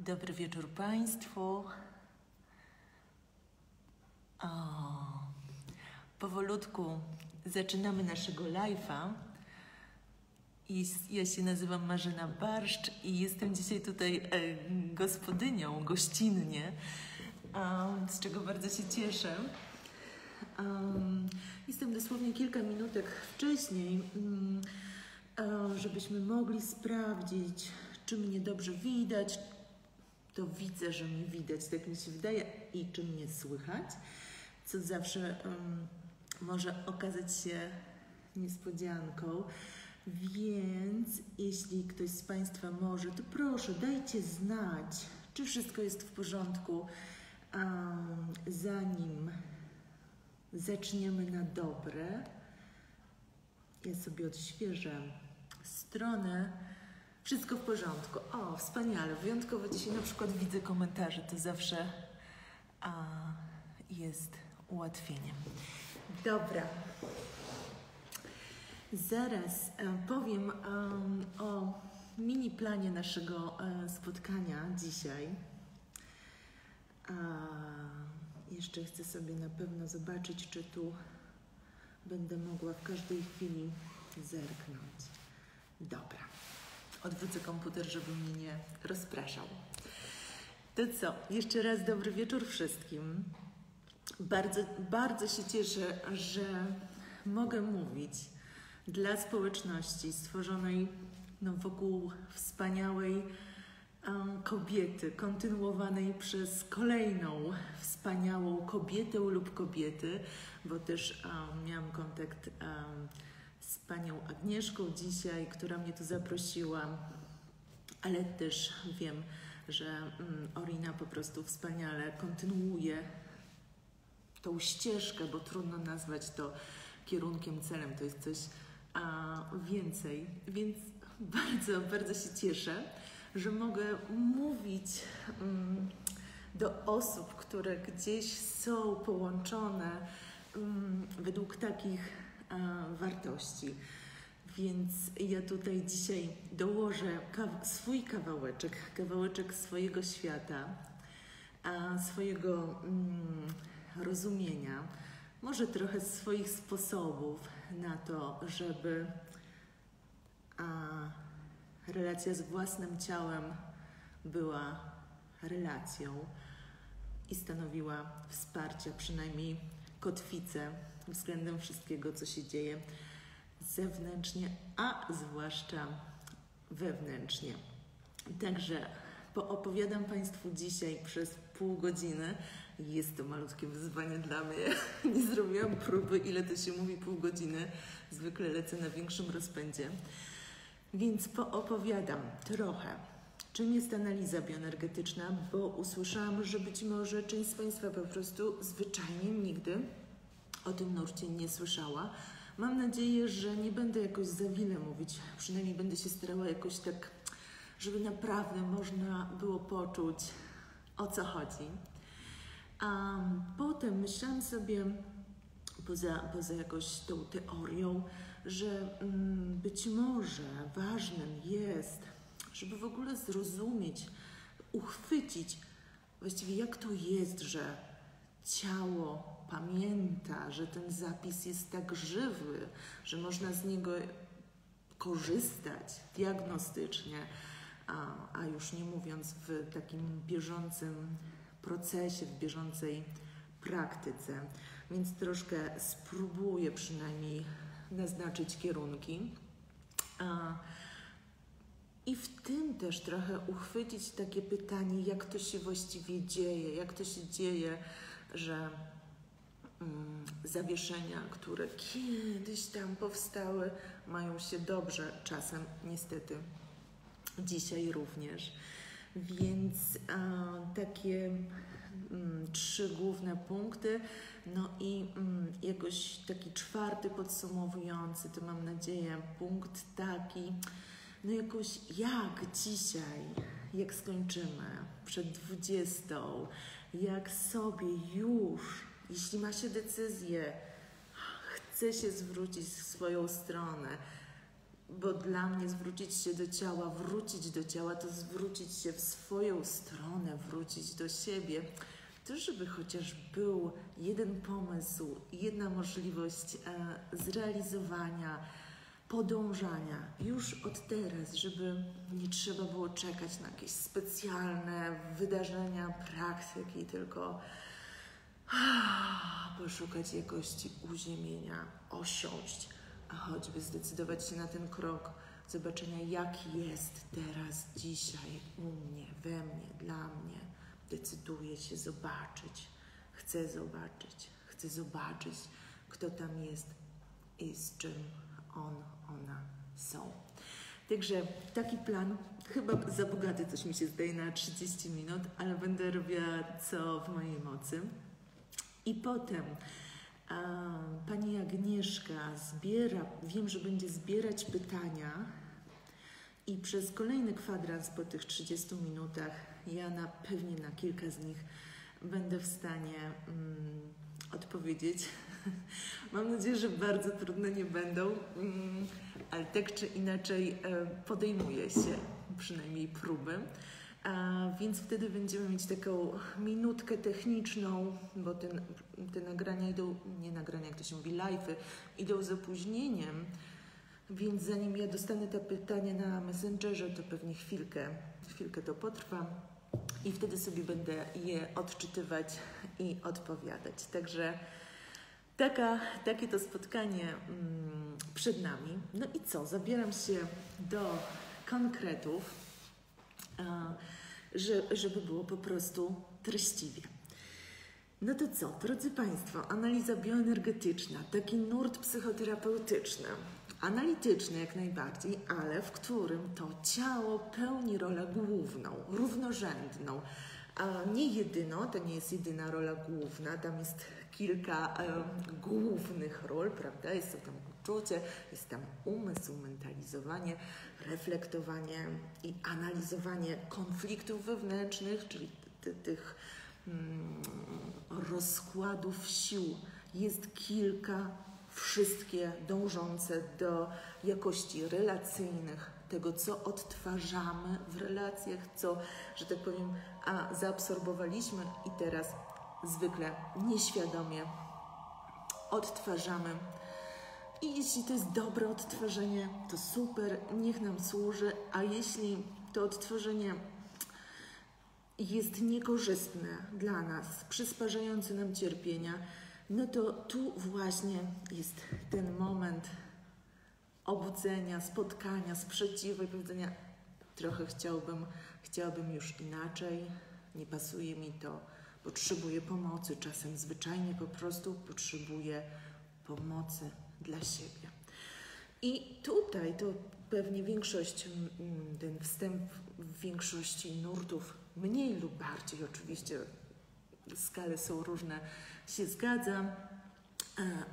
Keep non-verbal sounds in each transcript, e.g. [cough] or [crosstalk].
Dobry wieczór Państwu. O, powolutku zaczynamy naszego live'a. Ja się nazywam Marzena Barszcz i jestem dzisiaj tutaj e, gospodynią, gościnnie, z czego bardzo się cieszę. Jestem dosłownie kilka minutek wcześniej, um, e, żebyśmy mogli sprawdzić, czy mnie dobrze widać. To widzę, że mnie widać, tak mi się wydaje, i czy mnie słychać, co zawsze um, może okazać się niespodzianką. Więc jeśli ktoś z Państwa może, to proszę dajcie znać, czy wszystko jest w porządku, um, zanim zaczniemy na dobre. Ja sobie odświeżę stronę. Wszystko w porządku. O, wspaniale. Wyjątkowo dzisiaj na przykład widzę komentarze. To zawsze a, jest ułatwieniem. Dobra. Zaraz e, powiem um, o mini planie naszego e, spotkania dzisiaj. A, jeszcze chcę sobie na pewno zobaczyć, czy tu będę mogła w każdej chwili zerknąć. Dobra. Odwrócę komputer, żeby mnie nie rozpraszał. To co? Jeszcze raz dobry wieczór wszystkim. Bardzo, bardzo się cieszę, że mogę mówić dla społeczności stworzonej no, wokół wspaniałej um, kobiety, kontynuowanej przez kolejną wspaniałą kobietę lub kobiety, bo też um, miałam kontakt um, z panią Agnieszką dzisiaj, która mnie tu zaprosiła, ale też wiem, że um, Orina po prostu wspaniale kontynuuje tą ścieżkę, bo trudno nazwać to kierunkiem, celem, to jest coś a, więcej. Więc [laughs] bardzo, bardzo się cieszę, że mogę mówić um, do osób, które gdzieś są połączone um, według takich wartości. Więc ja tutaj dzisiaj dołożę kaw swój kawałeczek, kawałeczek swojego świata, swojego um, rozumienia, może trochę swoich sposobów na to, żeby a, relacja z własnym ciałem była relacją i stanowiła wsparcie, przynajmniej kotwicę względem wszystkiego, co się dzieje zewnętrznie, a zwłaszcza wewnętrznie. Także poopowiadam Państwu dzisiaj przez pół godziny. Jest to malutkie wyzwanie dla mnie. [laughs] Nie zrobiłam próby, ile to się mówi pół godziny. Zwykle lecę na większym rozpędzie. Więc poopowiadam trochę, czym jest analiza bioenergetyczna, bo usłyszałam, że być może część z Państwa po prostu zwyczajnie nigdy o tym nurcie nie słyszała. Mam nadzieję, że nie będę jakoś za wiele mówić, przynajmniej będę się starała jakoś tak, żeby naprawdę można było poczuć, o co chodzi. A potem myślałam sobie, poza, poza jakoś tą teorią, że mm, być może ważnym jest, żeby w ogóle zrozumieć, uchwycić właściwie jak to jest, że ciało pamięta, że ten zapis jest tak żywy, że można z niego korzystać diagnostycznie, a, a już nie mówiąc w takim bieżącym procesie, w bieżącej praktyce. Więc troszkę spróbuję przynajmniej naznaczyć kierunki. A, I w tym też trochę uchwycić takie pytanie, jak to się właściwie dzieje, jak to się dzieje, że mm, zawieszenia, które kiedyś tam powstały, mają się dobrze, czasem niestety dzisiaj również. Więc a, takie mm, trzy główne punkty, no i mm, jakoś taki czwarty podsumowujący, to mam nadzieję, punkt taki, no jakoś jak dzisiaj, jak skończymy przed dwudziestą, jak sobie już, jeśli ma się decyzję, chce się zwrócić w swoją stronę, bo dla mnie zwrócić się do ciała, wrócić do ciała, to zwrócić się w swoją stronę, wrócić do siebie. To, żeby chociaż był jeden pomysł, jedna możliwość e, zrealizowania, podążania już od teraz, żeby nie trzeba było czekać na jakieś specjalne wydarzenia, praktyki, tylko ah, poszukać jakości uziemienia, osiąść, a choćby zdecydować się na ten krok zobaczenia, jak jest teraz, dzisiaj, u mnie, we mnie, dla mnie. Decyduję się zobaczyć, chcę zobaczyć, chcę zobaczyć, kto tam jest i z czym on, ona są. Także taki plan, chyba za bogaty coś mi się zdaje na 30 minut, ale będę robiła co w mojej mocy. I potem a, pani Agnieszka zbiera, wiem, że będzie zbierać pytania i przez kolejny kwadrans po tych 30 minutach ja na pewnie na kilka z nich będę w stanie mm, odpowiedzieć. [laughs] Mam nadzieję, że bardzo trudne nie będą, mm, ale tak czy inaczej e, podejmuję się przynajmniej próby. Więc wtedy będziemy mieć taką minutkę techniczną, bo ten, te nagrania idą, nie nagrania, jak to się mówi, live'y, idą z opóźnieniem, więc zanim ja dostanę te pytania na Messengerze, to pewnie chwilkę, chwilkę to potrwa i wtedy sobie będę je odczytywać i odpowiadać. Także taka, takie to spotkanie mm, przed nami. No i co? Zabieram się do konkretów, że, żeby było po prostu treściwie. No to co, drodzy Państwo, analiza bioenergetyczna, taki nurt psychoterapeutyczny, analityczny jak najbardziej, ale w którym to ciało pełni rolę główną, równorzędną, a nie jedyną, to nie jest jedyna rola główna, tam jest kilka e, głównych ról, prawda? Jest tam uczucie, jest tam umysł, mentalizowanie, reflektowanie i analizowanie konfliktów wewnętrznych, czyli tych mm, rozkładów sił. Jest kilka wszystkie dążące do jakości relacyjnych, tego, co odtwarzamy w relacjach, co, że tak powiem, a zaabsorbowaliśmy i teraz zwykle nieświadomie odtwarzamy. I jeśli to jest dobre odtwarzanie, to super, niech nam służy, a jeśli to odtwarzanie jest niekorzystne dla nas, przysparzające nam cierpienia, no to tu właśnie jest ten moment obudzenia, spotkania, sprzeciwu i powiedzenia trochę chciałbym, chciałbym już inaczej, nie pasuje mi to, potrzebuję pomocy, czasem zwyczajnie po prostu potrzebuję pomocy dla siebie. I tutaj to pewnie większość, mm, ten wstęp w większości nurtów, mniej lub bardziej oczywiście, skale są różne, się zgadzam, e,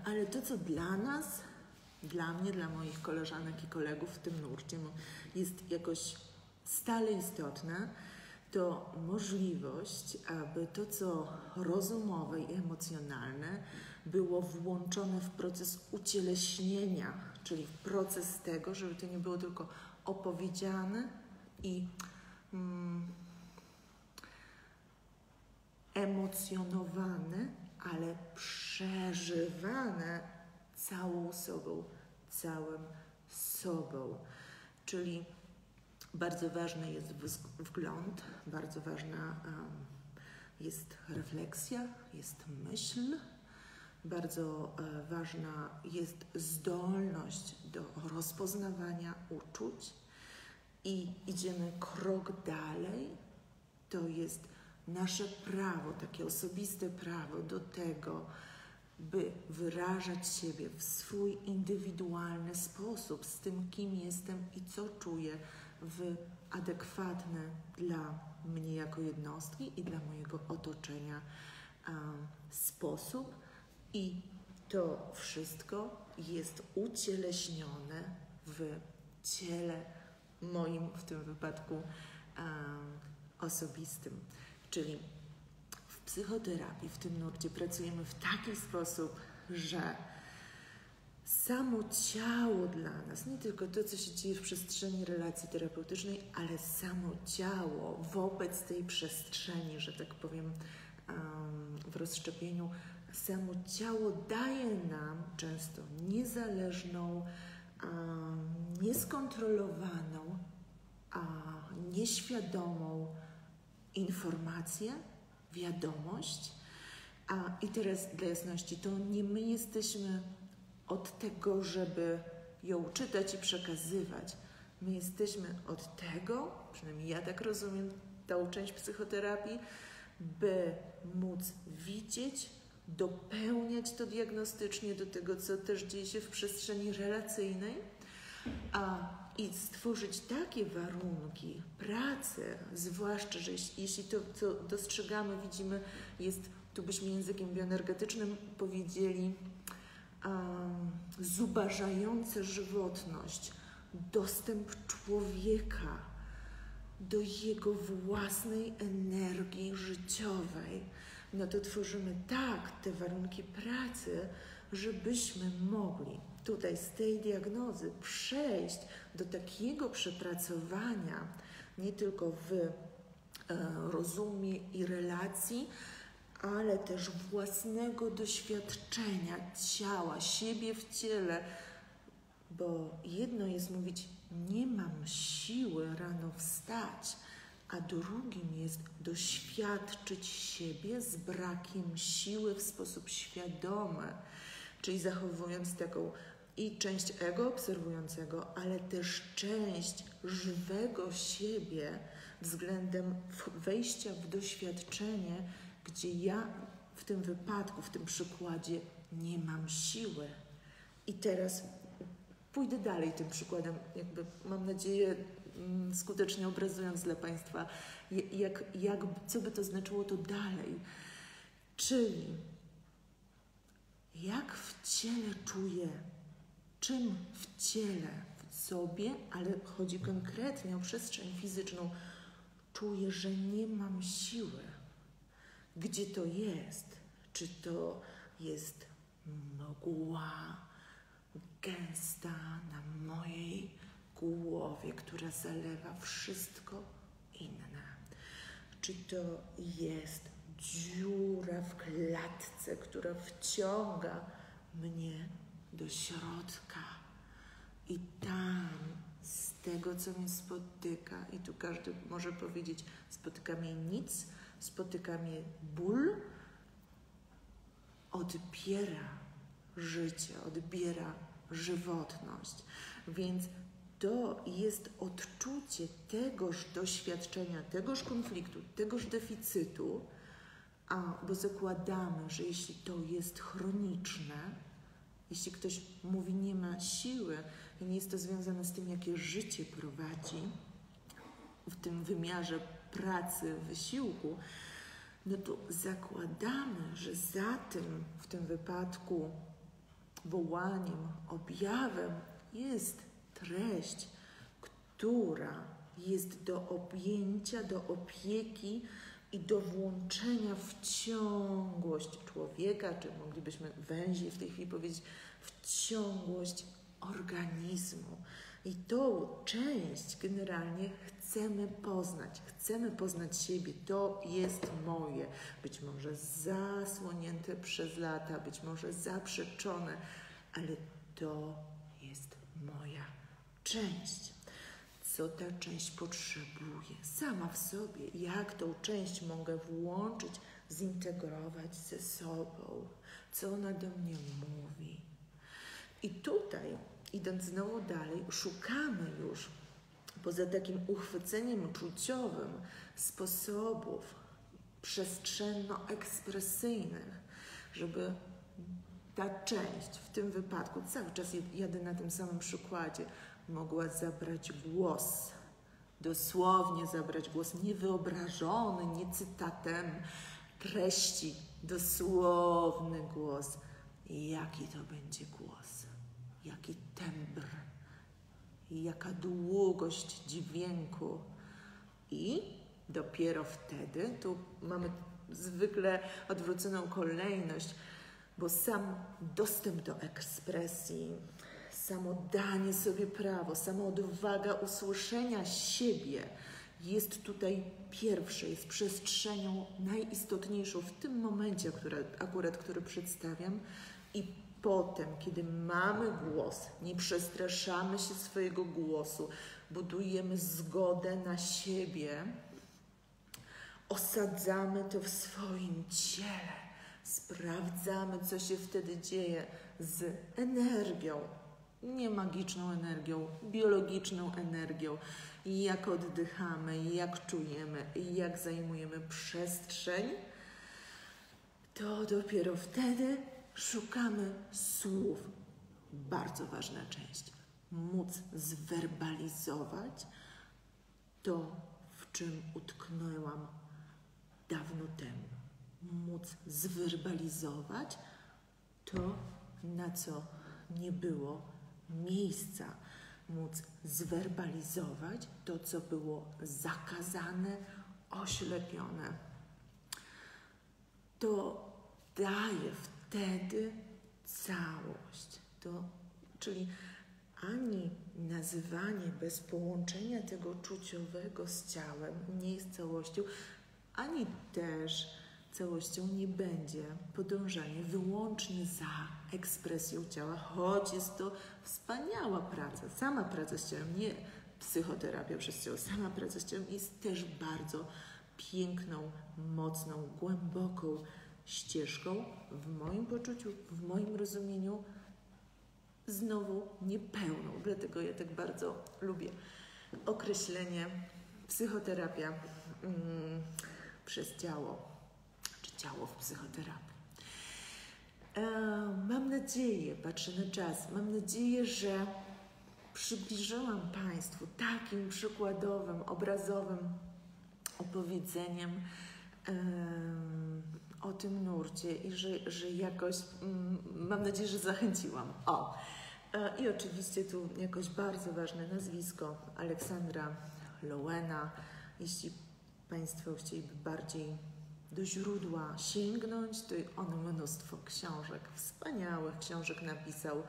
ale to, co dla nas, dla mnie, dla moich koleżanek i kolegów w tym nurcie jest jakoś stale istotne, to możliwość, aby to, co rozumowe i emocjonalne, było włączone w proces ucieleśnienia, czyli w proces tego, żeby to nie było tylko opowiedziane i mm, emocjonowane, ale przeżywane całą sobą, całym sobą. Czyli bardzo ważny jest wgląd, bardzo ważna jest refleksja, jest myśl, bardzo e, ważna jest zdolność do rozpoznawania uczuć i idziemy krok dalej. To jest nasze prawo, takie osobiste prawo do tego, by wyrażać siebie w swój indywidualny sposób z tym, kim jestem i co czuję w adekwatny dla mnie jako jednostki i dla mojego otoczenia sposób. I to wszystko jest ucieleśnione w ciele moim, w tym wypadku osobistym. Czyli w psychoterapii, w tym nurcie pracujemy w taki sposób, że samo ciało dla nas, nie tylko to, co się dzieje w przestrzeni relacji terapeutycznej, ale samo ciało wobec tej przestrzeni, że tak powiem, w rozszczepieniu, samo ciało daje nam często niezależną, nieskontrolowaną, nieświadomą informację, wiadomość. I teraz dla jasności, to nie my jesteśmy od tego, żeby ją czytać i przekazywać. My jesteśmy od tego, przynajmniej ja tak rozumiem tą część psychoterapii, by móc widzieć, dopełniać to diagnostycznie do tego, co też dzieje się w przestrzeni relacyjnej, a i stworzyć takie warunki pracy, zwłaszcza, że jeśli, to, co dostrzegamy, widzimy, jest, tu byśmy językiem bioenergetycznym powiedzieli, zubażające żywotność, dostęp człowieka do jego własnej energii życiowej, no to tworzymy tak te warunki pracy, żebyśmy mogli tutaj z tej diagnozy przejść do takiego przepracowania, nie tylko w e, rozumie i relacji, ale też własnego doświadczenia ciała, siebie w ciele, bo jedno jest mówić, nie mam siły rano wstać, a drugim jest doświadczyć siebie z brakiem siły w sposób świadomy, czyli zachowując taką i część ego obserwującego, ale też część żywego siebie względem wejścia w doświadczenie, gdzie ja w tym wypadku, w tym przykładzie nie mam siły. I teraz pójdę dalej tym przykładem, jakby mam nadzieję, mm, skutecznie obrazując dla Państwa, jak, jak, co by to znaczyło to dalej. Czyli jak w ciele czuję, czym w ciele, w sobie, ale chodzi konkretnie o przestrzeń fizyczną, czuję, że nie mam siły. Gdzie to jest? Czy to jest mgła gęsta na mojej głowie, która zalewa wszystko inne? Czy to jest dziura w klatce, która wciąga mnie do środka. I tam, z tego, co mnie spotyka, i tu każdy może powiedzieć, spotyka mnie nic, spotyka mnie ból, odbiera życie, odbiera żywotność. Więc to jest odczucie tegoż doświadczenia, tegoż konfliktu, tegoż deficytu, a bo zakładamy, że jeśli to jest chroniczne, jeśli ktoś mówi, nie ma siły, i nie jest to związane z tym, jakie życie prowadzi w tym wymiarze pracy, wysiłku, no to zakładamy, że za tym, w tym wypadku, wołaniem, objawem jest treść, która jest do objęcia, do opieki i do włączenia w ciągłość człowieka, czy moglibyśmy węziej w tej chwili powiedzieć, w ciągłość organizmu. I tą część generalnie chcemy poznać, chcemy poznać siebie. To jest moje, być może zasłonięte przez lata, być może zaprzeczone, ale to jest moja część. Co ta część potrzebuje? Sama w sobie, jak tą część mogę włączyć, zintegrować ze sobą, co ona do mnie mówi. I tutaj, idąc znowu dalej, szukamy już poza takim uchwyceniem uczuciowym sposobów przestrzenno-ekspresyjnych, żeby ta część, w tym wypadku, cały czas jadę na tym samym przykładzie, mogła zabrać głos. Dosłownie zabrać głos, niewyobrażony, nie cytatem treści, dosłowny głos. Jaki to będzie głos? Jaki tembr? Jaka długość dźwięku? I dopiero wtedy, tu mamy zwykle odwróconą kolejność, bo sam dostęp do ekspresji, samo danie sobie prawo, sama odwaga usłyszenia siebie jest tutaj pierwsze, jest przestrzenią najistotniejszą w tym momencie, akurat który przedstawiam. I potem, kiedy mamy głos, nie przestraszamy się swojego głosu, budujemy zgodę na siebie, osadzamy to w swoim ciele, sprawdzamy, co się wtedy dzieje z energią, nie magiczną energią, biologiczną energią, jak oddychamy, jak czujemy, jak zajmujemy przestrzeń, to dopiero wtedy szukamy słów. Bardzo ważna część. Móc zwerbalizować to, w czym utknęłam dawno temu. Móc zwerbalizować to, na co nie było miejsca. Móc zwerbalizować to, co było zakazane, oślepione. To daje wtedy całość. To, czyli ani nazywanie bez połączenia tego czuciowego z ciałem nie jest całością, ani też całością nie będzie podążanie wyłącznie za ekspresją ciała, choć jest to wspaniała praca. Sama praca z ciałem, nie psychoterapia przez ciało, sama praca z ciałem jest też bardzo piękną, mocną, głęboką ścieżką, w moim poczuciu, w moim rozumieniu, znowu niepełną. Dlatego ja tak bardzo lubię określenie psychoterapia mm, przez ciało, czy ciało w psychoterapii. E, mam nadzieję, patrzę na czas, mam nadzieję, że przybliżyłam Państwu takim przykładowym, obrazowym opowiedzeniem o tym nurcie i że, że jakoś, mm, mam nadzieję, że zachęciłam. O! E, I oczywiście tu jakoś bardzo ważne nazwisko Aleksandra Lowena. Jeśli Państwo chcieliby bardziej do źródła sięgnąć, to on mnóstwo książek, wspaniałych książek napisał.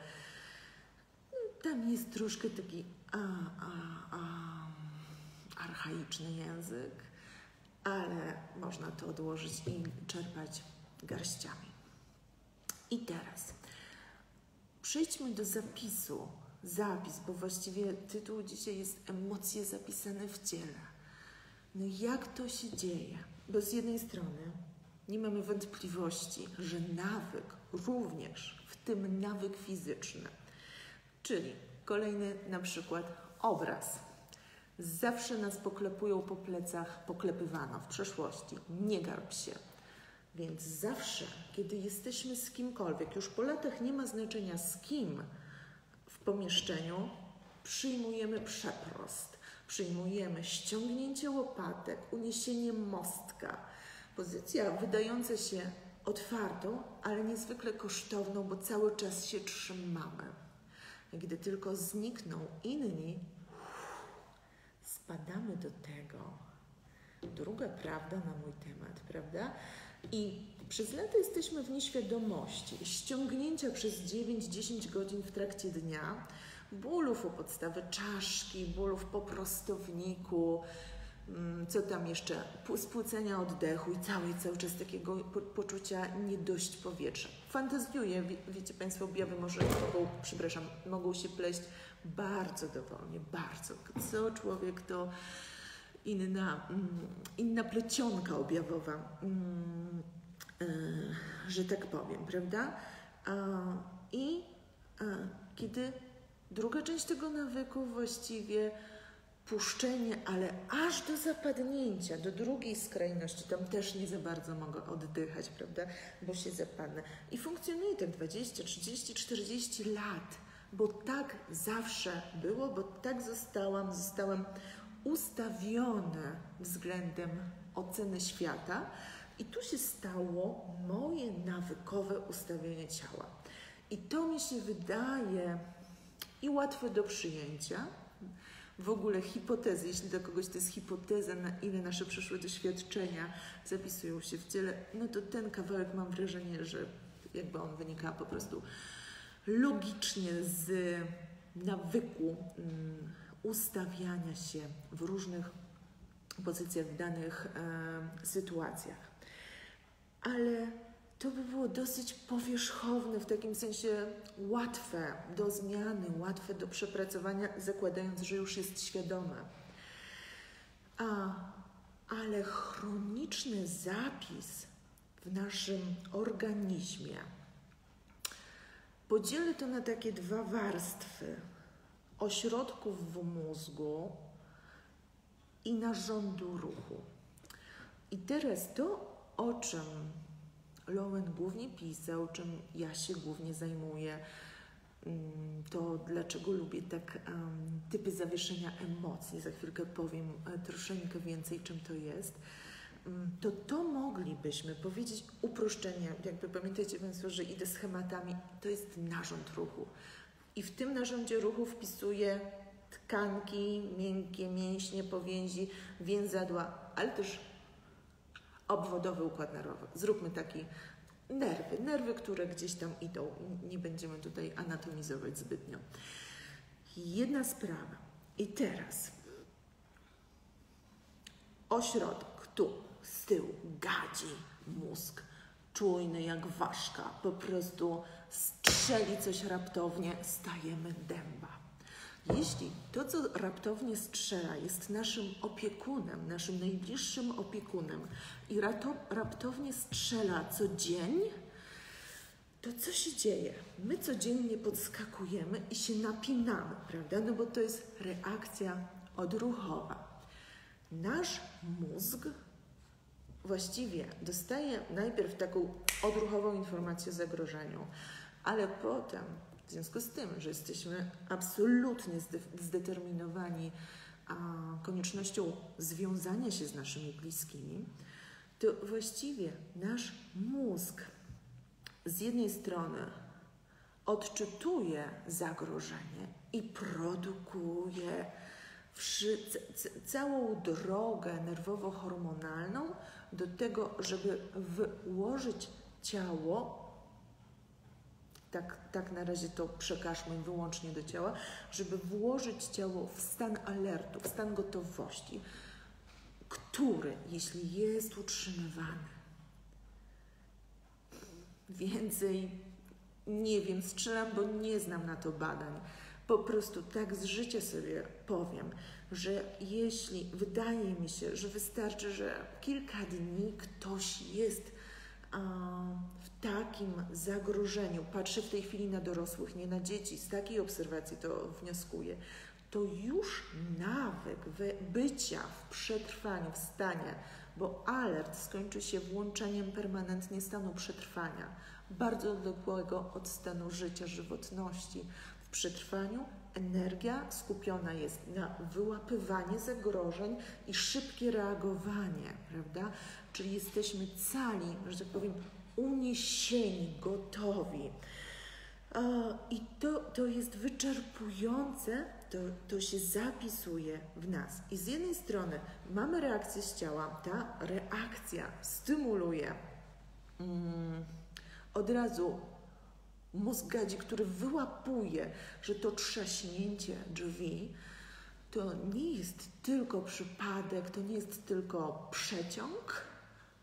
Tam jest troszkę taki a, a, a, archaiczny język, ale można to odłożyć i czerpać garściami. I teraz przejdźmy do zapisu. Zapis, bo właściwie tytuł dzisiaj jest Emocje zapisane w ciele. No jak to się dzieje? Bo z jednej strony nie mamy wątpliwości, że nawyk również, w tym nawyk fizyczny, czyli kolejny na przykład obraz. Zawsze nas poklepują po plecach, poklepywano w przeszłości. Nie garb się. Więc zawsze, kiedy jesteśmy z kimkolwiek, już po latach nie ma znaczenia z kim w pomieszczeniu, przyjmujemy przeprost Przyjmujemy ściągnięcie łopatek, uniesienie mostka. Pozycja wydająca się otwartą, ale niezwykle kosztowną, bo cały czas się trzymamy. Gdy tylko znikną inni, spadamy do tego. Druga prawda na mój temat, prawda? I przez lata jesteśmy w nieświadomości ściągnięcia przez 9-10 godzin w trakcie dnia bólów u podstawy czaszki, bólów po prostowniku, mm, co tam jeszcze, spłucenia oddechu i cały, cały czas takiego po, poczucia nie dość powietrza. Fantazjuję, wie, wiecie Państwo, objawy może mogą, przepraszam, mogą się pleść bardzo dowolnie, bardzo. Co człowiek to inna, mm, inna plecionka objawowa, mm, e, że tak powiem, prawda? I kiedy Druga część tego nawyku właściwie puszczenie, ale aż do zapadnięcia, do drugiej skrajności, tam też nie za bardzo mogę oddychać, prawda, bo się zapadnę. I funkcjonuje tak 20, 30, 40 lat, bo tak zawsze było, bo tak zostałam, zostałam ustawiona względem oceny świata i tu się stało moje nawykowe ustawienie ciała. I to mi się wydaje i łatwe do przyjęcia. W ogóle hipotezy, jeśli dla kogoś to jest hipoteza, na ile nasze przeszłe doświadczenia zapisują się w ciele, no to ten kawałek mam wrażenie, że jakby on wynika po prostu logicznie z nawyku mm, ustawiania się w różnych pozycjach w danych e, sytuacjach. Ale to by było dosyć powierzchowne, w takim sensie łatwe do zmiany, łatwe do przepracowania, zakładając, że już jest świadome. A, ale chroniczny zapis w naszym organizmie podzielę to na takie dwa warstwy ośrodków w mózgu i narządu ruchu. I teraz to, o czym Lowen głównie pisał, czym ja się głównie zajmuję, mm, to dlaczego lubię tak um, typy zawieszenia emocji. Za chwilkę powiem e, troszeczkę więcej, czym to jest. Um, to to moglibyśmy powiedzieć uproszczenie. Jakby pamiętajcie Państwo, że idę schematami. To jest narząd ruchu. I w tym narządzie ruchu wpisuję tkanki, miękkie mięśnie, powięzi, więzadła, ale też obwodowy układ nerwowy. Zróbmy taki nerwy, nerwy, które gdzieś tam idą. Nie będziemy tutaj anatomizować zbytnio. Jedna sprawa. I teraz ośrodek tu, z tyłu, gadzi mózg, czujny jak ważka, po prostu strzeli coś raptownie, stajemy dęba. Jeśli to, co raptownie strzela, jest naszym opiekunem, naszym najbliższym opiekunem i raptownie strzela co dzień, to co się dzieje? My codziennie podskakujemy i się napinamy, prawda? No bo to jest reakcja odruchowa. Nasz mózg właściwie dostaje najpierw taką odruchową informację o zagrożeniu, ale potem w związku z tym, że jesteśmy absolutnie zdeterminowani koniecznością związania się z naszymi bliskimi, to właściwie nasz mózg z jednej strony odczytuje zagrożenie i produkuje całą drogę nerwowo-hormonalną do tego, żeby wyłożyć ciało tak, tak na razie to przekażmy wyłącznie do ciała, żeby włożyć ciało w stan alertu, w stan gotowości, który, jeśli jest utrzymywany, więcej nie wiem, strzelam, bo nie znam na to badań. Po prostu tak z życia sobie powiem, że jeśli wydaje mi się, że wystarczy, że kilka dni ktoś jest w takim zagrożeniu, patrzę w tej chwili na dorosłych, nie na dzieci, z takiej obserwacji to wnioskuję, to już nawyk bycia w przetrwaniu, w stanie, bo alert skończy się włączeniem permanentnie stanu przetrwania, bardzo odległego od stanu życia, żywotności. W przetrwaniu energia skupiona jest na wyłapywanie zagrożeń i szybkie reagowanie, prawda? Czyli jesteśmy cali, że tak powiem, uniesieni, gotowi. I to, to jest wyczerpujące, to, to się zapisuje w nas. I z jednej strony mamy reakcję z ciała, ta reakcja stymuluje mm, od razu mózg gadzi, który wyłapuje, że to trzaśnięcie drzwi to nie jest tylko przypadek, to nie jest tylko przeciąg,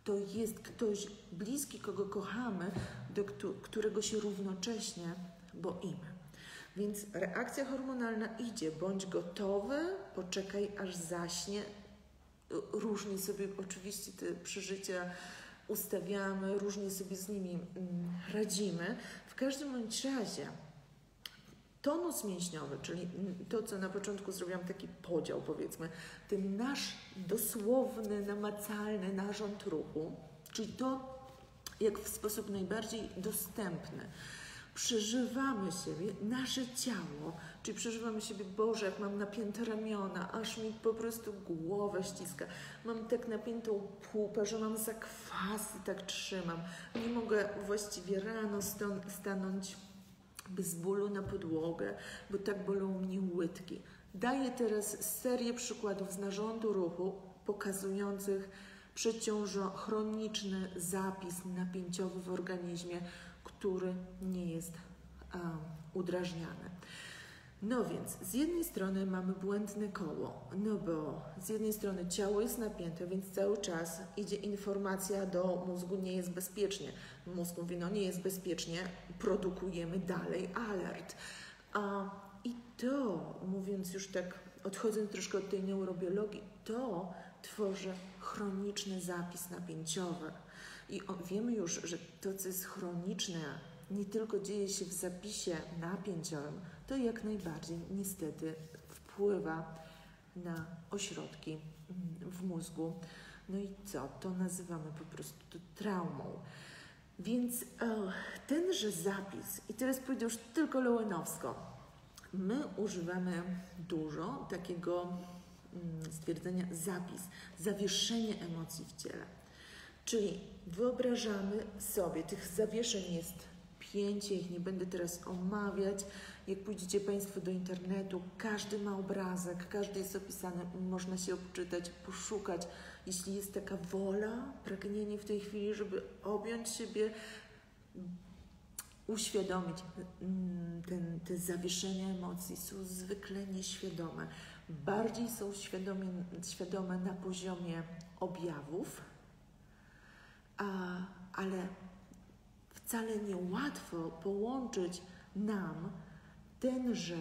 to jest ktoś bliski, kogo kochamy, do którego się równocześnie boimy. Więc reakcja hormonalna idzie, bądź gotowy, poczekaj aż zaśnie. Różnie sobie oczywiście te przeżycia ustawiamy, różnie sobie z nimi mm, radzimy. W każdym bądź razie tonus mięśniowy, czyli to, co na początku zrobiłam, taki podział powiedzmy, ten nasz dosłowny, namacalny narząd ruchu, czyli to, jak w sposób najbardziej dostępny przeżywamy siebie, nasze ciało, czyli przeżywamy siebie, Boże, jak mam napięte ramiona, aż mi po prostu głowę ściska, mam tak napiętą pupę, że mam zakwasy, tak trzymam, nie mogę właściwie rano stanąć bez bólu na podłogę, bo tak bolą mnie łydki. Daję teraz serię przykładów z narządu ruchu pokazujących przeciążo chroniczny zapis napięciowy w organizmie, który nie jest um, udrażniany. No więc z jednej strony mamy błędne koło, no bo z jednej strony ciało jest napięte, więc cały czas idzie informacja do mózgu, nie jest bezpiecznie. Mózg mówi, no nie jest bezpiecznie, produkujemy dalej alert. A, I to, mówiąc już tak, odchodząc troszkę od tej neurobiologii, to tworzy chroniczny zapis napięciowy. I wiemy już, że to, co jest chroniczne, nie tylko dzieje się w zapisie napięciowym, to jak najbardziej niestety wpływa na ośrodki mm, w mózgu. No i co? To nazywamy po prostu traumą. Więc e, tenże zapis, i teraz pójdę już tylko lowenowsko, my używamy dużo takiego mm, stwierdzenia zapis, zawieszenie emocji w ciele. Czyli wyobrażamy sobie, tych zawieszeń jest pięć, ja ich nie będę teraz omawiać. Jak pójdziecie Państwo do internetu, każdy ma obrazek, każdy jest opisany, można się obczytać, poszukać. Jeśli jest taka wola, pragnienie w tej chwili, żeby objąć siebie, uświadomić, mm, ten, te zawieszenia emocji są zwykle nieświadome. Bardziej są świadome, świadome na poziomie objawów, ale wcale niełatwo połączyć nam tenże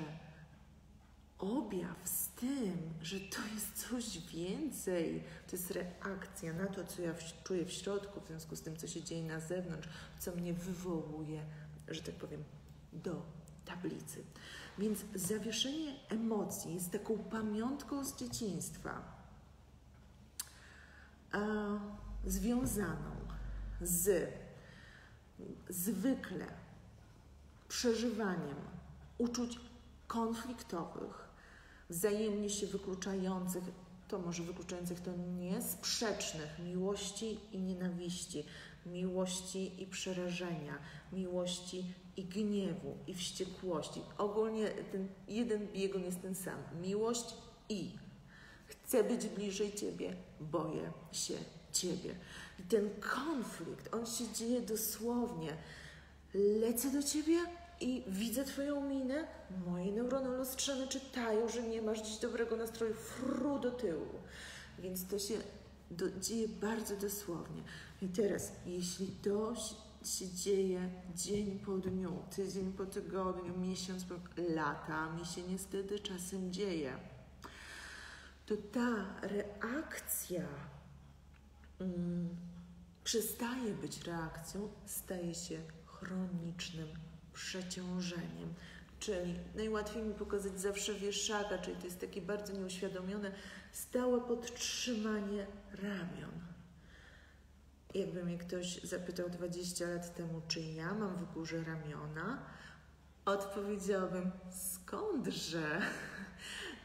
objaw z tym, że to jest coś więcej. To jest reakcja na to, co ja czuję w środku, w związku z tym, co się dzieje na zewnątrz, co mnie wywołuje, że tak powiem, do tablicy. Więc zawieszenie emocji jest taką pamiątką z dzieciństwa, a, związaną z zwykle przeżywaniem uczuć konfliktowych, wzajemnie się wykluczających, to może wykluczających to nie, sprzecznych miłości i nienawiści, miłości i przerażenia, miłości i gniewu i wściekłości. Ogólnie ten jeden biegun jest ten sam. Miłość i chcę być bliżej Ciebie, boję się Ciebie. I ten konflikt, on się dzieje dosłownie. Lecę do Ciebie i widzę Twoją minę, moje neurony lustrzane czytają, że nie masz dziś dobrego nastroju, fru do tyłu. Więc to się do, dzieje bardzo dosłownie. I teraz, jeśli to się dzieje dzień po dniu, tydzień po tygodniu, miesiąc po lata, mi się niestety czasem dzieje, to ta reakcja mm, przestaje być reakcją, staje się chronicznym przeciążeniem. Czyli najłatwiej mi pokazać zawsze wieszaka, czyli to jest takie bardzo nieuświadomione, stałe podtrzymanie ramion. Jakby mnie ktoś zapytał 20 lat temu, czy ja mam w górze ramiona, odpowiedziałabym skądże?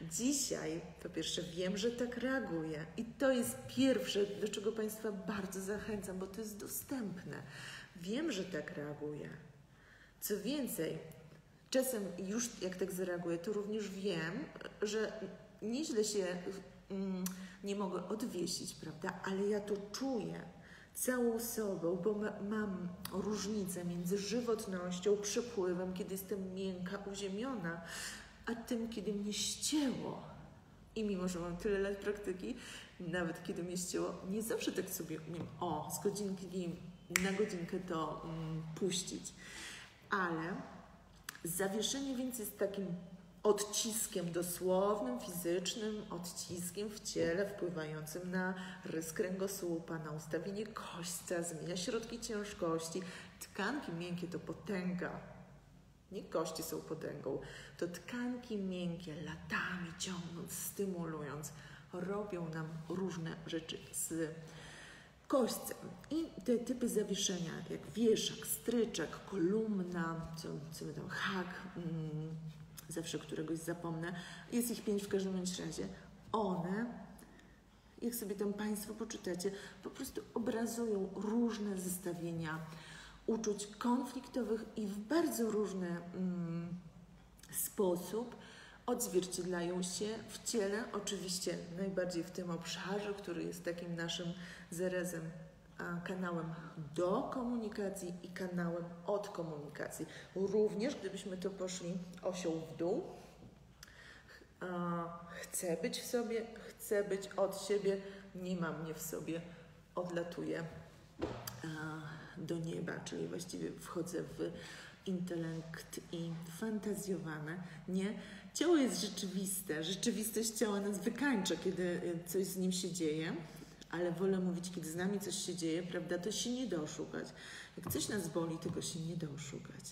Dzisiaj, po pierwsze, wiem, że tak reaguję, i to jest pierwsze, do czego Państwa bardzo zachęcam, bo to jest dostępne. Wiem, że tak reaguję. Co więcej, czasem już jak tak zareaguję, to również wiem, że nieźle się mm, nie mogę odwiesić, prawda? Ale ja to czuję całą sobą, bo ma, mam różnicę między żywotnością, przepływem, kiedy jestem miękka, uziemiona, a tym, kiedy mnie ścięło. I mimo, że mam tyle lat praktyki, nawet kiedy mnie ścięło, nie zawsze tak sobie umiem, o, z godzinki na godzinkę to mm, puścić. Ale zawieszenie więc jest takim odciskiem dosłownym, fizycznym, odciskiem w ciele, wpływającym na rys kręgosłupa, na ustawienie kośćca, zmienia środki ciężkości. Tkanki miękkie to potęga nie kości są potęgą. To tkanki miękkie, latami ciągnąc, stymulując, robią nam różne rzeczy z kośćcem. I te typy zawieszenia, jak wieszak, stryczek, kolumna, co, co my tam, hak, mm, zawsze któregoś zapomnę, jest ich pięć w każdym razie, one jak sobie tam Państwo poczytacie, po prostu obrazują różne zestawienia uczuć konfliktowych i w bardzo różny mm, sposób odzwierciedlają się w ciele, oczywiście najbardziej w tym obszarze, który jest takim naszym zarazem kanałem do komunikacji i kanałem od komunikacji. Również gdybyśmy to poszli osią w dół, chcę być w sobie, chcę być od siebie, nie mam mnie w sobie, odlatuję do nieba, czyli właściwie wchodzę w intelekt i fantazjowane. Nie, ciało jest rzeczywiste, rzeczywistość ciała nas wykańcza, kiedy y, coś z nim się dzieje, ale wolę mówić, kiedy z nami coś się dzieje, prawda, to się nie da oszukać. Jak coś nas boli, tego się nie da oszukać.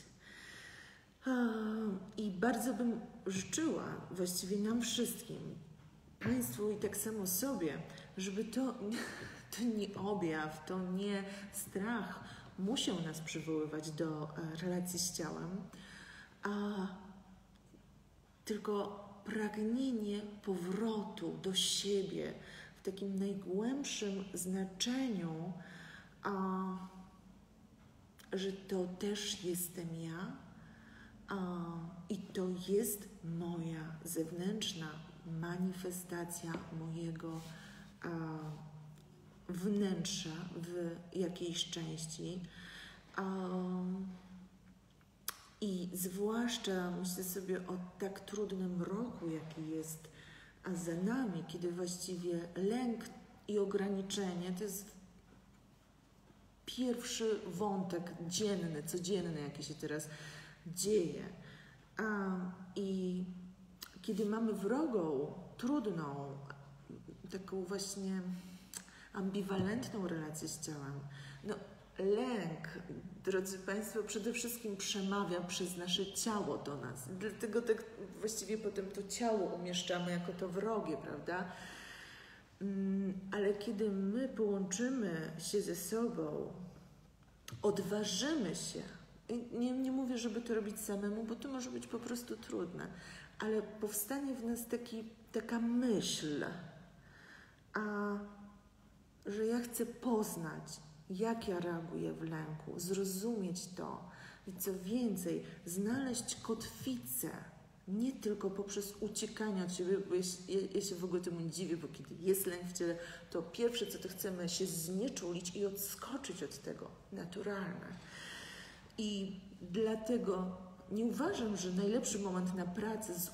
I bardzo bym życzyła właściwie nam wszystkim, Państwu i tak samo sobie, żeby to, [laughs] to nie objaw, to nie strach musiał nas przywoływać do e, relacji z ciałem, a tylko pragnienie powrotu do siebie takim najgłębszym znaczeniu, a, że to też jestem ja a, i to jest moja zewnętrzna manifestacja mojego a, wnętrza w jakiejś części. I zwłaszcza myślę sobie o tak trudnym roku, jaki jest a za nami, kiedy właściwie lęk i ograniczenie to jest pierwszy wątek dzienny, codzienny, jaki się teraz dzieje. A, I kiedy mamy wrogą, trudną, taką właśnie ambiwalentną relację z ciałem, no lęk, drodzy Państwo, przede wszystkim przemawia przez nasze ciało do nas. Dlatego tak właściwie potem to ciało umieszczamy jako to wrogie, prawda? Mm, ale kiedy my połączymy się ze sobą, odważymy się, nie, nie mówię, żeby to robić samemu, bo to może być po prostu trudne, ale powstanie w nas taki, taka myśl, a że ja chcę poznać, jak ja reaguję w lęku, zrozumieć to i co więcej, znaleźć kotwicę, nie tylko poprzez uciekanie od siebie, bo ja, ja, się w ogóle temu dziwię, bo kiedy jest lęk w ciele, to pierwsze co to chcemy się znieczulić i odskoczyć od tego, naturalne. I dlatego nie uważam, że najlepszy moment na pracę z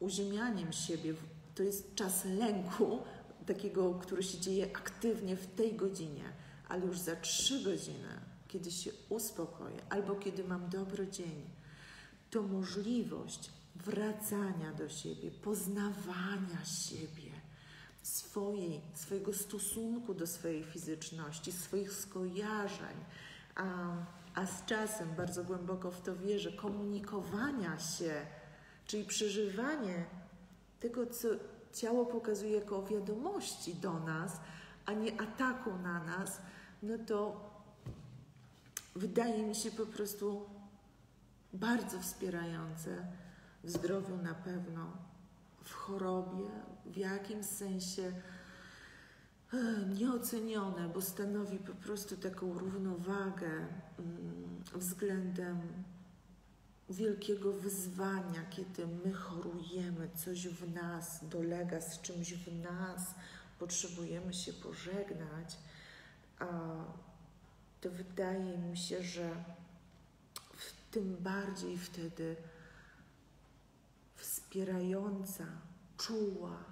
uziemianiem siebie to jest czas lęku, takiego, który się dzieje aktywnie w tej godzinie, ale już za trzy godziny, kiedy się uspokoję albo kiedy mam dobry dzień, to możliwość wracania do siebie, poznawania siebie, swojej, swojego stosunku do swojej fizyczności, swoich skojarzeń, a, a z czasem bardzo głęboko w to wierzę, komunikowania się, czyli przeżywanie tego, co ciało pokazuje jako wiadomości do nas, a nie ataku na nas, no to wydaje mi się po prostu bardzo wspierające w zdrowiu na pewno, w chorobie, w jakimś sensie e, nieocenione, bo stanowi po prostu taką równowagę mm, względem wielkiego wyzwania, kiedy my chorujemy, coś w nas dolega, z czymś w nas potrzebujemy się pożegnać, to wydaje mi się, że tym bardziej wtedy wspierająca, czuła,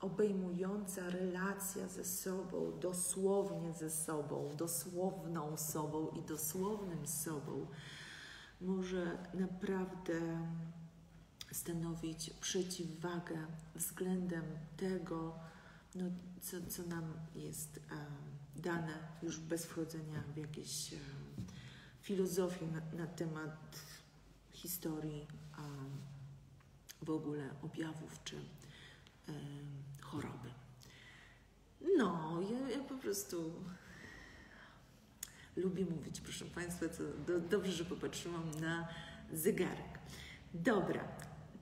obejmująca relacja ze sobą, dosłownie ze sobą, dosłowną sobą i dosłownym sobą może naprawdę stanowić przeciwwagę względem tego, no, co, co nam jest dane już bez wchodzenia w jakieś filozofie na, na temat historii w ogóle objawów czy choroby. No, ja, ja po prostu lubię mówić, proszę Państwa, co do, dobrze, że popatrzyłam na zegarek. Dobra,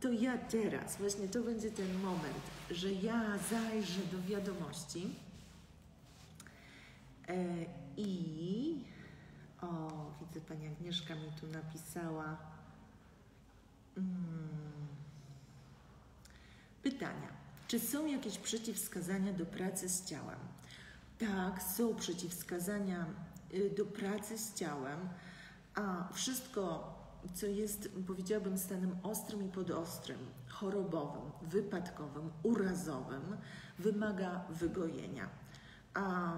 to ja teraz, właśnie to będzie ten moment, że ja zajrzę do wiadomości e, i o, widzę Pani Agnieszka mi tu napisała mm, pytania. Czy są jakieś przeciwwskazania do pracy z ciałem? Tak, są przeciwwskazania y, do pracy z ciałem, a wszystko, co jest, powiedziałabym, stanem ostrym i podostrym, chorobowym, wypadkowym, urazowym, wymaga wygojenia. A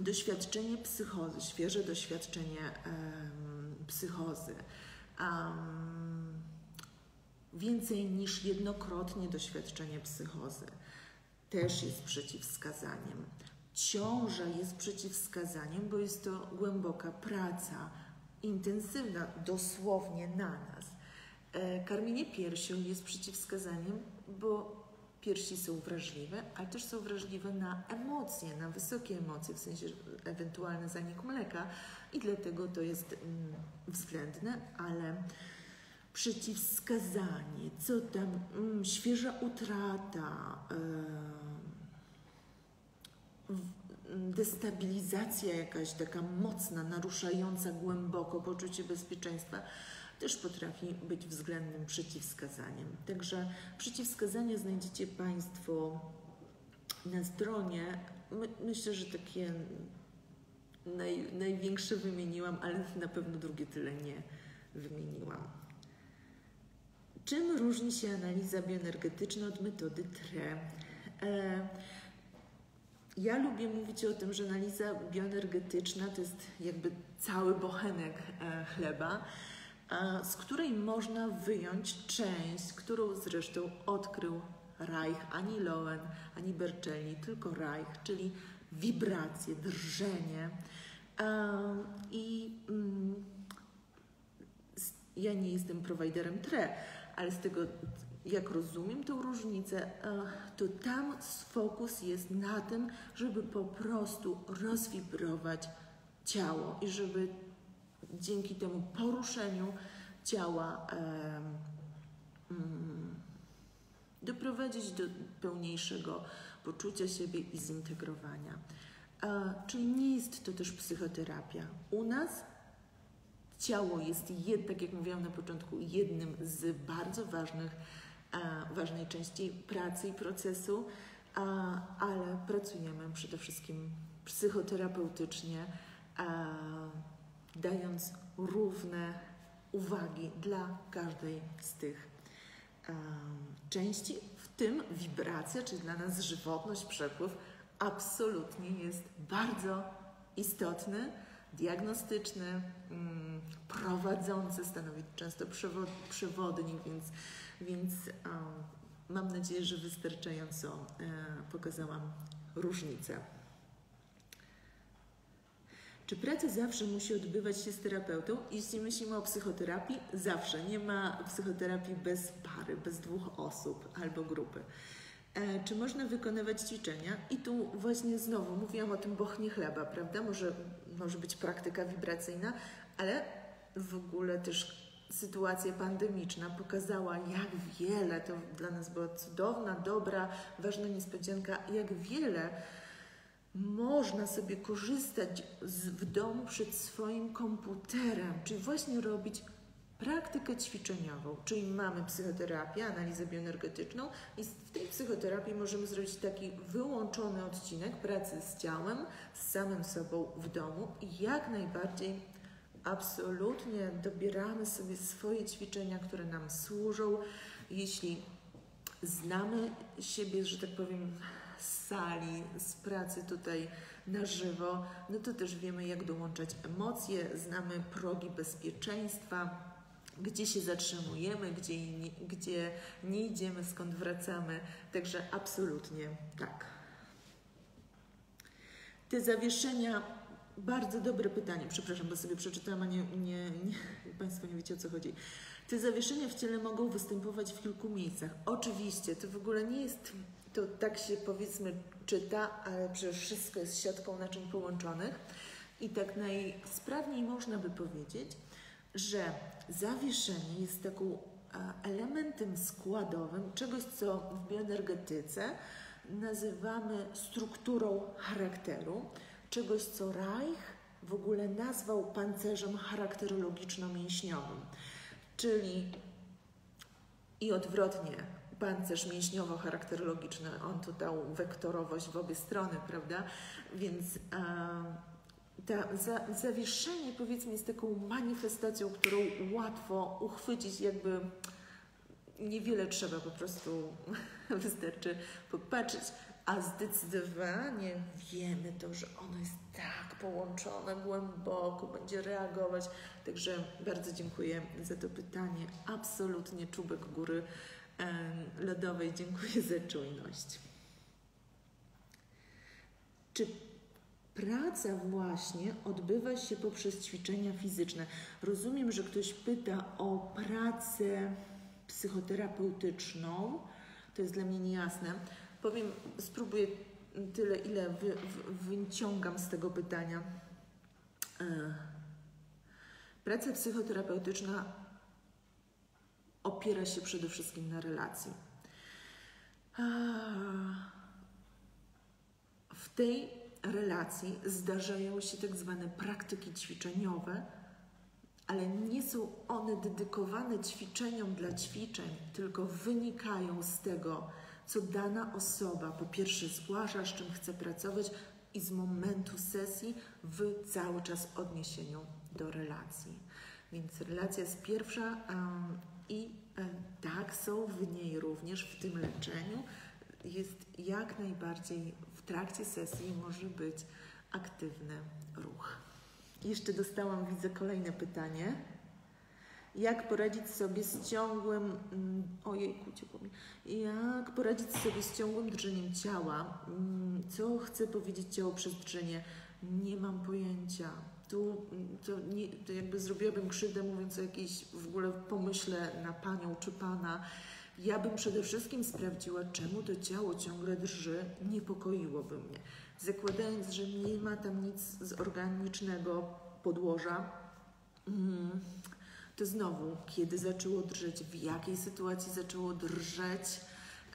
doświadczenie psychozy, świeże doświadczenie um, psychozy, um, więcej niż jednokrotnie doświadczenie psychozy też jest przeciwwskazaniem. Ciąża jest przeciwwskazaniem, bo jest to głęboka praca, intensywna dosłownie na nas. E, karmienie piersią jest przeciwwskazaniem, bo piersi są wrażliwe, ale też są wrażliwe na emocje, na wysokie emocje, w sensie ewentualny zanik mleka i dlatego to jest mm, względne, ale przeciwwskazanie, co tam, mm, świeża utrata, destabilizacja jakaś taka mocna, naruszająca głęboko poczucie bezpieczeństwa, też potrafi być względnym przeciwwskazaniem. Także przeciwwskazania znajdziecie Państwo na stronie. My, myślę, że takie naj, największe wymieniłam, ale na pewno drugie tyle nie wymieniłam. Czym różni się analiza bioenergetyczna od metody TRE? E, ja lubię mówić o tym, że analiza bioenergetyczna to jest jakby cały bochenek e, chleba, z której można wyjąć część, którą zresztą odkrył Reich, ani Lowen, ani Bercelli, tylko Reich, czyli wibracje, drżenie. I mm, ja nie jestem prowajderem TRE, ale z tego, jak rozumiem tę różnicę, to tam fokus jest na tym, żeby po prostu rozwibrować ciało i żeby dzięki temu poruszeniu ciała um, doprowadzić do pełniejszego poczucia siebie i zintegrowania. czyli nie jest to też psychoterapia. U nas ciało jest, tak jak mówiłam na początku, jednym z bardzo ważnych, e, ważnej części pracy i procesu, e, ale pracujemy przede wszystkim psychoterapeutycznie, e, dając równe uwagi dla każdej z tych e, części, w tym wibracja, czyli dla nas żywotność, przepływ, absolutnie jest bardzo istotny diagnostyczny, mm, prowadzący, stanowi często przewod, przewodnik, więc, więc mam nadzieję, że wystarczająco e, pokazałam różnicę. Czy praca zawsze musi odbywać się z terapeutą? Jeśli myślimy o psychoterapii, zawsze. Nie ma psychoterapii bez pary, bez dwóch osób albo grupy. E, czy można wykonywać ćwiczenia? I tu właśnie znowu mówiłam o tym bochnie chleba, prawda? Może, może być praktyka wibracyjna, ale w ogóle też sytuacja pandemiczna pokazała, jak wiele, to dla nas była cudowna, dobra, ważna niespodzianka, jak wiele można sobie korzystać z, w domu przed swoim komputerem, czyli właśnie robić praktykę ćwiczeniową, czyli mamy psychoterapię, analizę bioenergetyczną i w tej psychoterapii możemy zrobić taki wyłączony odcinek pracy z ciałem, z samym sobą w domu i jak najbardziej absolutnie dobieramy sobie swoje ćwiczenia, które nam służą. Jeśli znamy siebie, że tak powiem, z sali, z pracy tutaj na żywo, no to też wiemy, jak dołączać emocje, znamy progi bezpieczeństwa gdzie się zatrzymujemy, gdzie nie, gdzie nie idziemy, skąd wracamy. Także absolutnie tak. Te zawieszenia, bardzo dobre pytanie, przepraszam, bo sobie przeczytałam, a nie, nie, nie, Państwo nie wiecie o co chodzi. Te zawieszenia w ciele mogą występować w kilku miejscach. Oczywiście, to w ogóle nie jest, to tak się powiedzmy czyta, ale przecież wszystko jest siatką naczyń połączonych. I tak najsprawniej można by powiedzieć, że zawieszenie jest taką elementem składowym czegoś, co w bioenergetyce nazywamy strukturą charakteru, czegoś, co Reich w ogóle nazwał pancerzem charakterologiczno-mięśniowym. Czyli i odwrotnie, pancerz mięśniowo-charakterologiczny, on tu dał wektorowość w obie strony, prawda? Więc ta, za, zawieszenie powiedzmy jest taką manifestacją, którą łatwo uchwycić jakby niewiele trzeba, po prostu [laughs] wystarczy popatrzeć, a zdecydowanie wiemy to, że ono jest tak połączone głęboko, będzie reagować. Także bardzo dziękuję za to pytanie. Absolutnie czubek góry lodowej. Dziękuję za czujność. Czy praca właśnie odbywa się poprzez ćwiczenia fizyczne? Rozumiem, że ktoś pyta o pracę psychoterapeutyczną. To jest dla mnie niejasne. Powiem, spróbuję tyle, ile wy, wy, wyciągam z tego pytania. E, praca psychoterapeutyczna opiera się przede wszystkim na relacji. W tej relacji zdarzają się tak zwane praktyki ćwiczeniowe, ale nie są one dedykowane ćwiczeniom dla ćwiczeń, tylko wynikają z tego, co dana osoba po pierwsze zgłasza, z czym chce pracować i z momentu sesji w cały czas odniesieniu do relacji. Więc relacja jest pierwsza i tak są w niej również w tym leczeniu. Jest jak najbardziej w trakcie sesji może być aktywny ruch. Jeszcze dostałam, widzę kolejne pytanie. Jak poradzić sobie z ciągłym, mm, ojejku, ciepło mi, jak poradzić sobie z ciągłym drżeniem ciała? Mm, co chce powiedzieć ciało przez drżenie? Nie mam pojęcia. Tu to, nie, to jakby zrobiłabym krzywdę mówiąc o jakiejś w ogóle pomyśle na panią czy pana. Ja bym przede wszystkim sprawdziła, czemu to ciało ciągle drży, niepokoiłoby mnie. Zakładając, że nie ma tam nic z organicznego podłoża, mm, to znowu, kiedy zaczęło drżeć, w jakiej sytuacji zaczęło drżeć,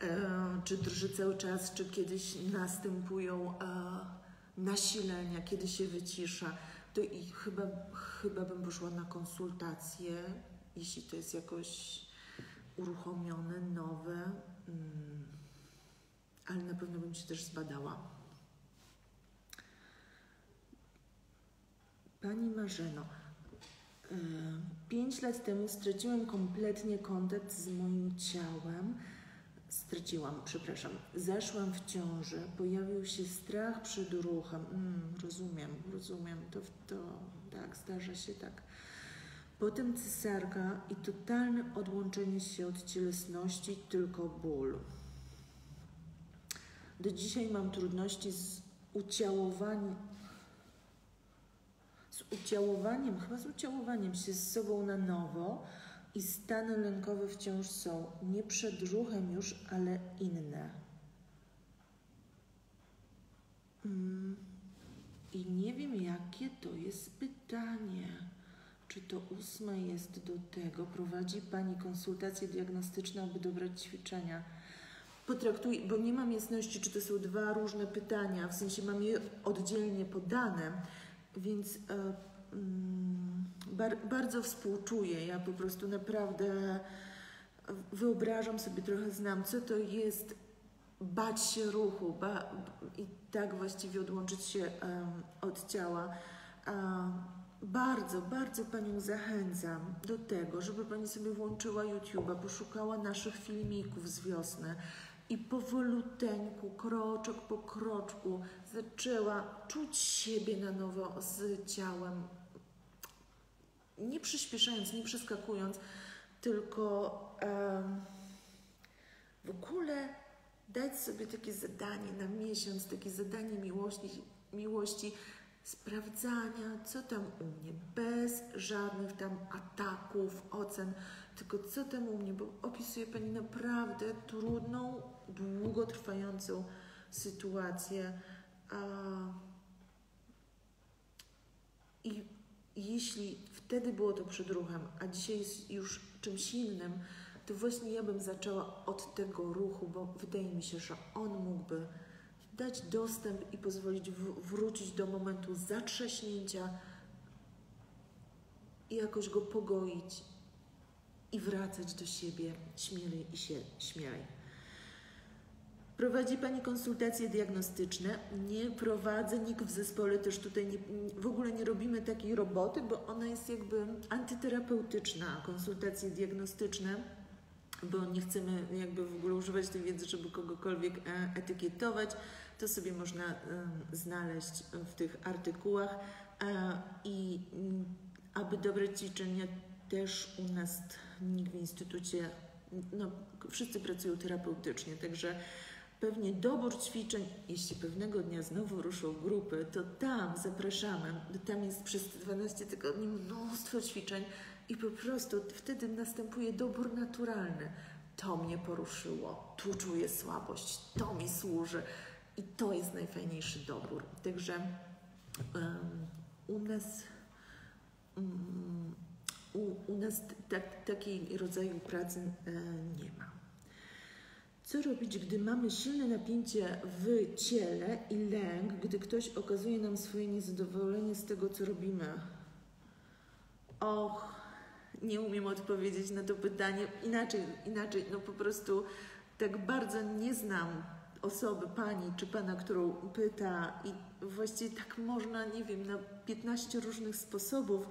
e, czy drży cały czas, czy kiedyś następują e, nasilenia, kiedy się wycisza, to i chyba, chyba bym poszła na konsultację, jeśli to jest jakoś uruchomione, nowe, mm, ale na pewno bym się też zbadała. Pani Marzeno, pięć lat temu straciłem kompletnie kontakt z moim ciałem. Straciłam, przepraszam. Zaszłam w ciąży, pojawił się strach przed ruchem. Mm, rozumiem, rozumiem. To, to tak, zdarza się tak. Potem cesarka i totalne odłączenie się od cielesności, tylko ból. Do dzisiaj mam trudności z uciałowaniem z uciałowaniem, chyba z uciałowaniem się z sobą na nowo i stany lękowe wciąż są nie przed ruchem już, ale inne. Mm. I nie wiem, jakie to jest pytanie. Czy to ósme jest do tego? Prowadzi Pani konsultacje diagnostyczne, aby dobrać ćwiczenia. Potraktuj, bo nie mam jasności, czy to są dwa różne pytania, w sensie mam je oddzielnie podane. Więc e, mm, bar, bardzo współczuję. Ja po prostu naprawdę wyobrażam sobie, trochę znam, co to jest bać się ruchu ba, i tak właściwie odłączyć się od ciała. Bardzo, bardzo Panią zachęcam do tego, żeby Pani sobie włączyła YouTube'a, poszukała naszych filmików z wiosny i powoluteńku, kroczek po kroczku zaczęła czuć siebie na nowo z ciałem, nie przyspieszając, nie przeskakując, tylko w ogóle dać sobie takie zadanie na miesiąc, takie zadanie miłości, miłości sprawdzania, co tam u mnie, bez żadnych tam ataków, ocen, tylko co tam u mnie, bo opisuje Pani naprawdę trudną, długotrwającą sytuację. I jeśli wtedy było to przed ruchem, a dzisiaj jest już czymś innym, to właśnie ja bym zaczęła od tego ruchu, bo wydaje mi się, że on mógłby dać dostęp i pozwolić wrócić do momentu zatrzaśnięcia i jakoś go pogoić i wracać do siebie śmielej i się śmielej. Prowadzi Pani konsultacje diagnostyczne. Nie prowadzę, nikt w zespole też tutaj nie, w ogóle nie robimy takiej roboty, bo ona jest jakby antyterapeutyczna, konsultacje diagnostyczne, bo nie chcemy jakby w ogóle używać tej wiedzy, żeby kogokolwiek e, etykietować. To sobie można znaleźć w tych artykułach e, i aby dobre ćwiczenia też u nas w Instytucie, no, wszyscy pracują terapeutycznie, także pewnie dobór ćwiczeń, jeśli pewnego dnia znowu ruszą grupy, to tam zapraszamy. Tam jest przez 12 tygodni mnóstwo ćwiczeń i po prostu wtedy następuje dobór naturalny. To mnie poruszyło, tu czuję słabość, to mi służy i to jest najfajniejszy dobór. Także um, u nas um, u, u nas tak, takiej rodzaju pracy e, nie ma. Co robić, gdy mamy silne napięcie w ciele i lęk, gdy ktoś okazuje nam swoje niezadowolenie z tego, co robimy? Och, nie umiem odpowiedzieć na to pytanie. Inaczej, inaczej, no po prostu tak bardzo nie znam osoby, pani czy pana, którą pyta i właściwie tak można, nie wiem, na 15 różnych sposobów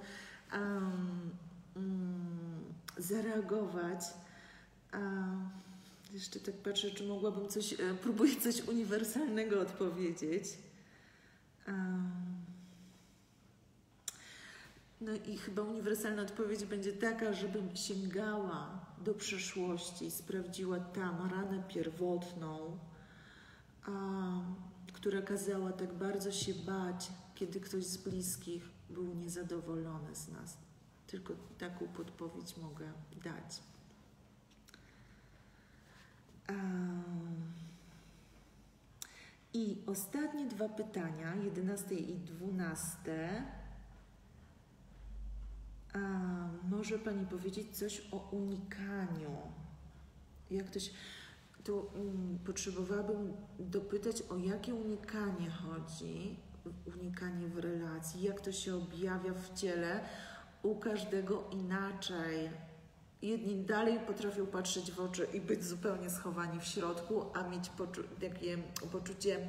um, um, zareagować. Um, jeszcze tak patrzę, czy mogłabym coś, e, próbuję coś uniwersalnego odpowiedzieć. No i chyba uniwersalna odpowiedź będzie taka, żebym sięgała do przeszłości sprawdziła tam ranę pierwotną, która kazała tak bardzo się bać, kiedy ktoś z bliskich był niezadowolony z nas. Tylko taką podpowiedź mogę dać. I ostatnie dwa pytania, 11 i 12. może Pani powiedzieć coś o unikaniu? Jak to się. Tu um, potrzebowałabym dopytać, o jakie unikanie chodzi, unikanie w relacji, jak to się objawia w ciele, u każdego inaczej jedni dalej potrafią patrzeć w oczy i być zupełnie schowani w środku, a mieć poczu takie poczucie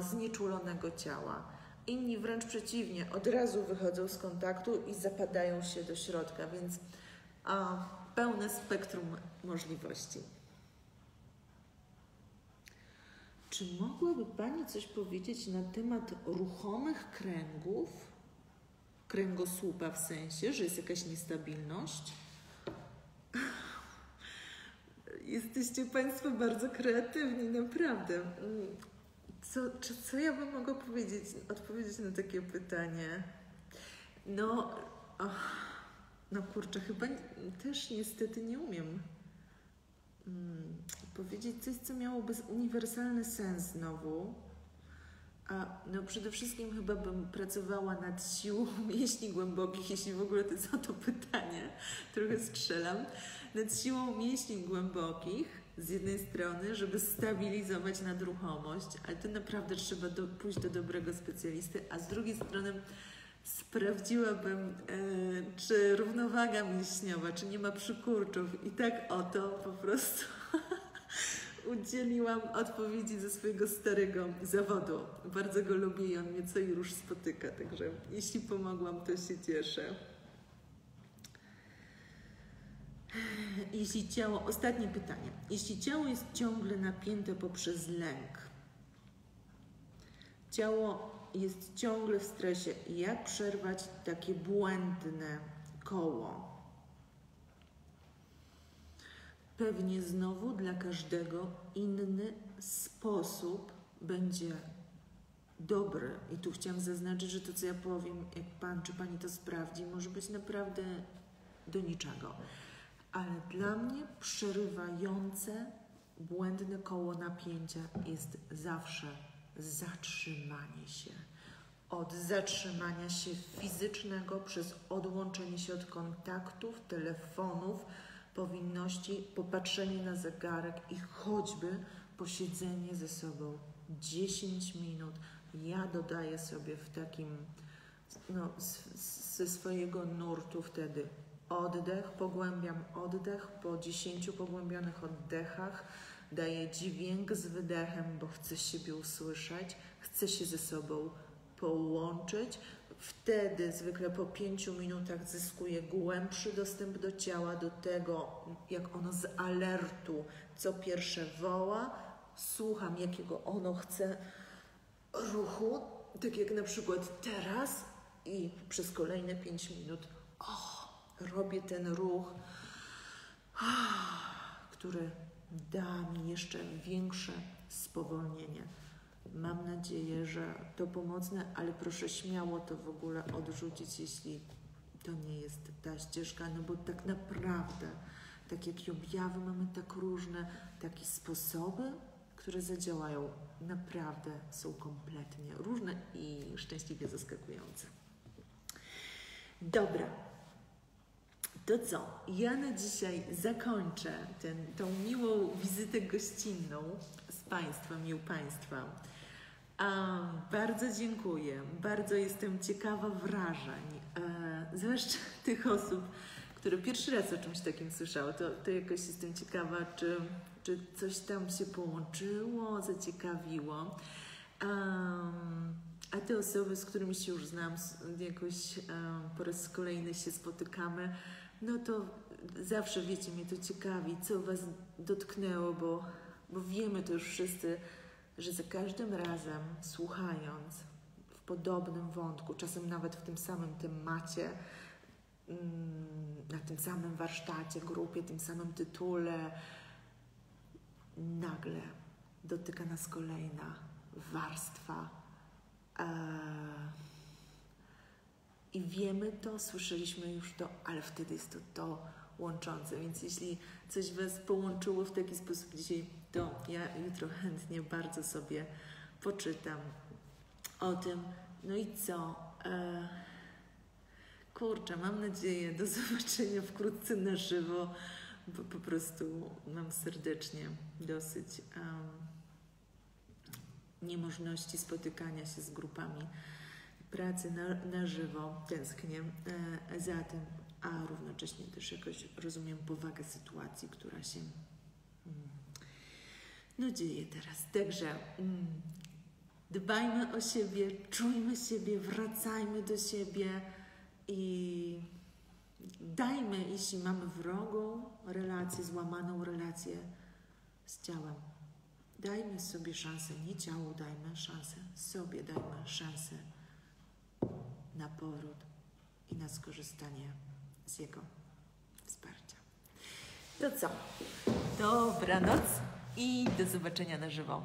znieczulonego ciała. Inni wręcz przeciwnie, od razu wychodzą z kontaktu i zapadają się do środka, więc pełne spektrum możliwości. Czy mogłaby Pani coś powiedzieć na temat ruchomych kręgów, kręgosłupa w sensie, że jest jakaś niestabilność? Jesteście Państwo bardzo kreatywni, naprawdę. Co, czy, co ja bym mogła powiedzieć, odpowiedzieć na takie pytanie? No, oh, no kurczę, chyba też niestety nie umiem hmm, powiedzieć coś, co miałoby uniwersalny sens znowu. A no przede wszystkim chyba bym pracowała nad siłą [laughs] mięśni głębokich, jeśli w ogóle to jest o to pytanie. Trochę strzelam nad siłą mięśni głębokich z jednej strony, żeby stabilizować nadruchomość, ale to naprawdę trzeba do, pójść do dobrego specjalisty, a z drugiej strony sprawdziłabym, e, czy równowaga mięśniowa, czy nie ma przykurczów i tak oto po prostu [laughs] udzieliłam odpowiedzi ze swojego starego zawodu. Bardzo go lubię i on mnie co i róż spotyka, także jeśli pomogłam, to się cieszę. Jeśli ciało, ostatnie pytanie. Jeśli ciało jest ciągle napięte poprzez lęk, ciało jest ciągle w stresie, jak przerwać takie błędne koło? Pewnie znowu dla każdego inny sposób będzie dobry. I tu chciałam zaznaczyć, że to, co ja powiem, jak pan czy pani to sprawdzi, może być naprawdę do niczego ale dla mnie przerywające błędne koło napięcia jest zawsze zatrzymanie się. Od zatrzymania się fizycznego przez odłączenie się od kontaktów, telefonów, powinności, popatrzenie na zegarek i choćby posiedzenie ze sobą 10 minut. Ja dodaję sobie w takim, no, ze swojego nurtu wtedy Oddech, pogłębiam oddech. Po 10 pogłębionych oddechach daję dźwięk z wydechem, bo chcę siebie usłyszeć, chcę się ze sobą połączyć. Wtedy, zwykle po 5 minutach, zyskuję głębszy dostęp do ciała, do tego, jak ono z alertu co pierwsze woła. Słucham, jakiego ono chce ruchu, tak jak na przykład teraz, i przez kolejne 5 minut oh, robię ten ruch, który da mi jeszcze większe spowolnienie. Mam nadzieję, że to pomocne, ale proszę śmiało to w ogóle odrzucić, jeśli to nie jest ta ścieżka, no bo tak naprawdę, tak jak i objawy mamy tak różne, takie sposoby, które zadziałają, naprawdę są kompletnie różne i szczęśliwie zaskakujące. Dobra, to co? Ja na dzisiaj zakończę ten, tą miłą wizytę gościnną z Państwem i u Państwa. Bardzo dziękuję. Bardzo jestem ciekawa wrażeń, e, zwłaszcza [laughs] tych osób, które pierwszy raz o czymś takim słyszały. To, to jakoś jestem ciekawa, czy, czy coś tam się połączyło, zaciekawiło. Um, a te osoby, z którymi się już znam, jakoś um, po raz kolejny się spotykamy, no to zawsze wiecie, mnie to ciekawi, co Was dotknęło, bo, bo wiemy to już wszyscy, że za każdym razem słuchając w podobnym wątku, czasem nawet w tym samym temacie, mm, na tym samym warsztacie, grupie, tym samym tytule, nagle dotyka nas kolejna warstwa. E, I wiemy to, słyszeliśmy już to, ale wtedy jest to to łączące. Więc jeśli coś Was połączyło w taki sposób dzisiaj, to ja jutro chętnie bardzo sobie poczytam o tym. No i co? E, kurczę, mam nadzieję do [laughs] zobaczenia wkrótce na żywo, bo po prostu mam serdecznie dosyć um, niemożności spotykania się z grupami pracy na, na żywo. Tęsknię e, za tym, a równocześnie też jakoś rozumiem powagę sytuacji, która się no dzieje teraz. Także mm, dbajmy o siebie, czujmy siebie, wracajmy do siebie i dajmy, jeśli mamy wrogą relację, złamaną relację z ciałem, dajmy sobie szansę, nie ciału dajmy szansę, sobie dajmy szansę na powrót i na skorzystanie z Jego wsparcia. To co? Dobranoc i do zobaczenia na żywo.